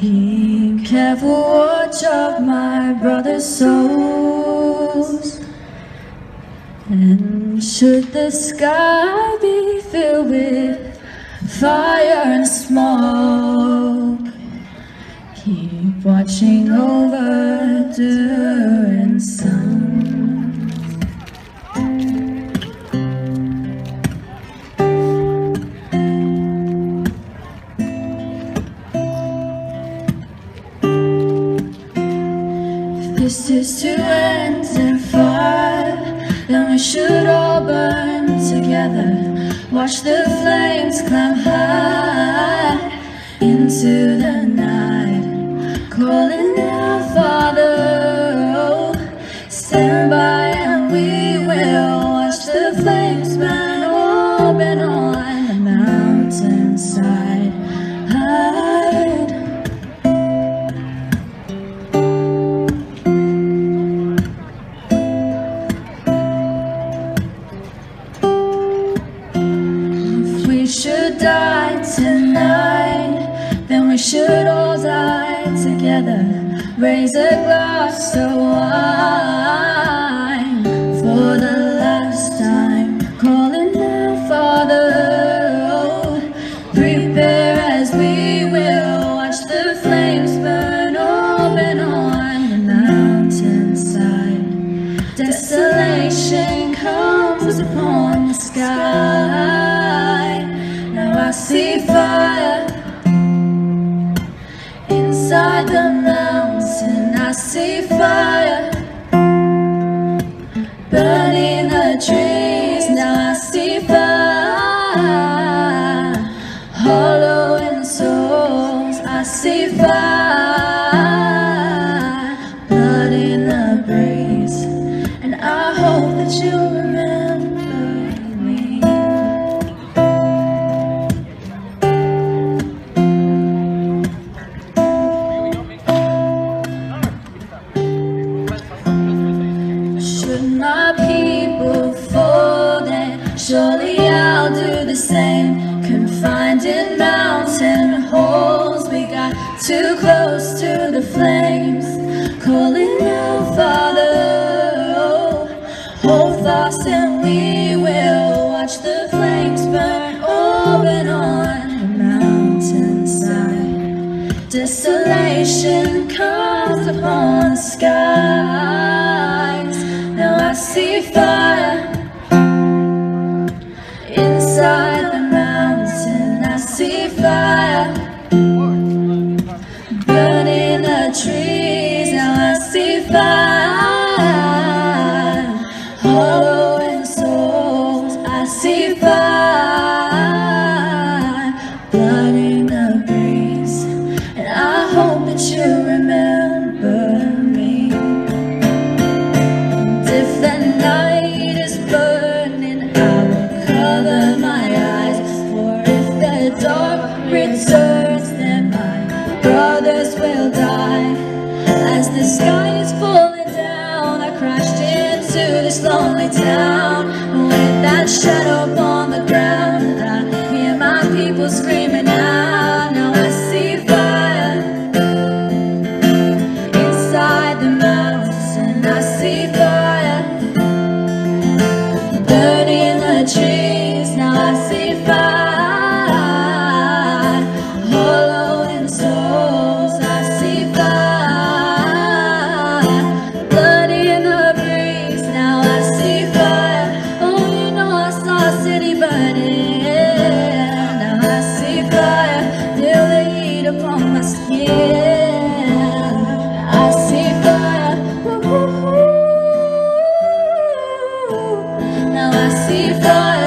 Keep careful watch of my brother's souls. And should the sky be filled with fire and smoke, keep watching over Durin's sons. This is to end in fire, then we should all burn together. Watch the flames climb high into the night, calling out, we should all die together. Raise a glass of wine for the last time, calling out, Father. oh, Prepare as we will watch the flames burn open on the mountainside. Desolation comes upon the sky. Now I see fire inside the mountain. I see fire burning the trees. Now I see fire hollowing souls. I see fire blood in the breeze, and I hope that you same. Confined in mountain holes, we got too close to the flames. Calling out, Father, oh, hold fast and we will watch the flames burn open on the mountainside. Desolation comes upon the skies. Now I see fire see this see fly.